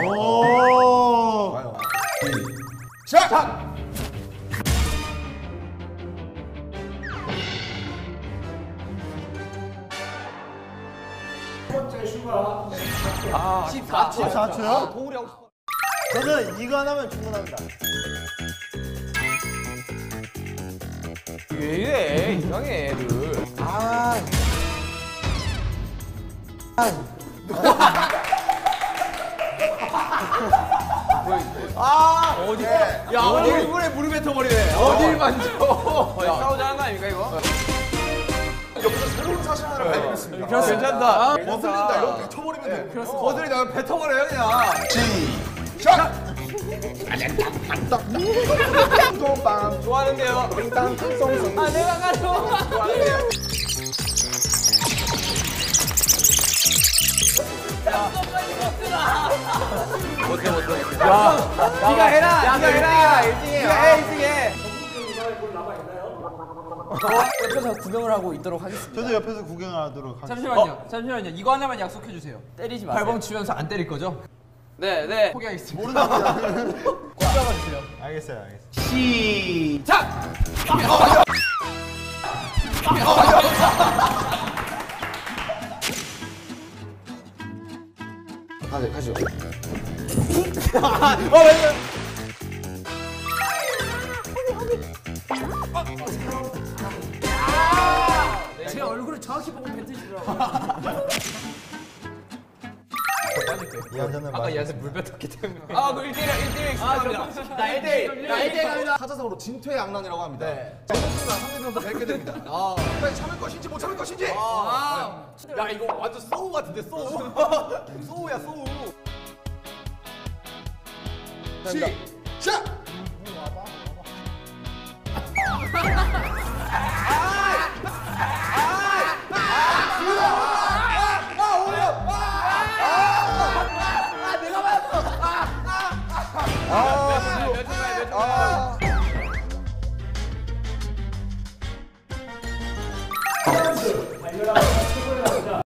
오. 시작. 아, 14초. 14초요? 도우리 하고 싶어. 저는 이거 하나면 충분합니다. 왜 이래? 이상해, 애들. 아. 아, 어디? 야, 어디 일부러 무릎에 터버리네. 어딜 만져? 싸우자는 거 아닙니까, 이거? 여기서 새로운 사실 하나를 발견했습니다. 괜찮다. 거슬린다. 이렇게 쳐버리면 거예요. 거들이 나 뱉어버려요, 그냥. 시작. 좋아하는데요. 아, 내가 가져. 좋아하는데요. 못해 못해 못해. 야, 네가 해라. 네가 해라. 1등이야. 네가 해 1등해. 옆에서 구경을 하고 있도록 하겠습니다. 저도 옆에서 구경하도록 하겠습니다. 잠시만요. 잠시만요. 이거 하나만 약속해 주세요. 때리지 마세요. 발봉 치면서 안 때릴 거죠? 네, 네. 포기하겠습니다. 꼭 잡아 주세요. 알겠어요, 알겠어요. 시작. 가죠, 가죠. 제 얼굴을 정확히 보고 뱉으시더라고요. 이 남자는 아까 말. 얘한테 물 뱉었기 때문에. 아, 그 1대1 1대1 축하합니다. 나 1대1. 나 1대1 갑니다. 타자성어로 진퇴 양난이라고 합니다. 네. 정순간 상대편도 뵙게 됩니다. 아. 과연 참을 것인지 못 참을 것인지. 아. 야, 이거 완전 소우 같은데, 소우. 소우야, 소우. 시작. 몇 초만에 몇 초만에. 아.